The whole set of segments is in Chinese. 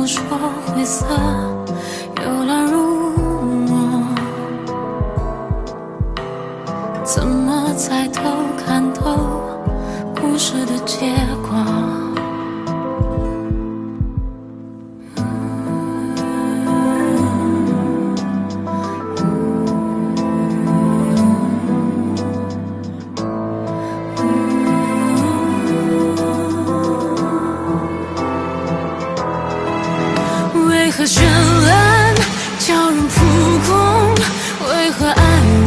不说灰色。为何绚烂叫人扑空？为何爱？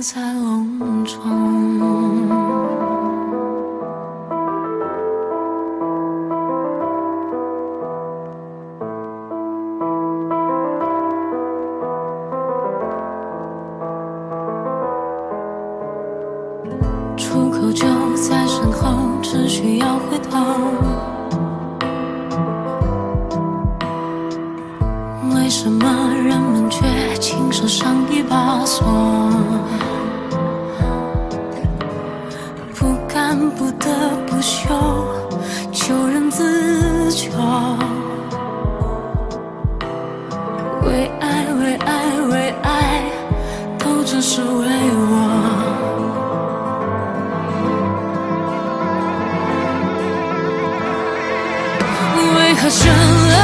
在笼中，出口就在身后，只需要回头。什么人们却亲手上一把锁？不甘不得不休，求人自求。为爱为爱为爱，都只是为我。为何深爱？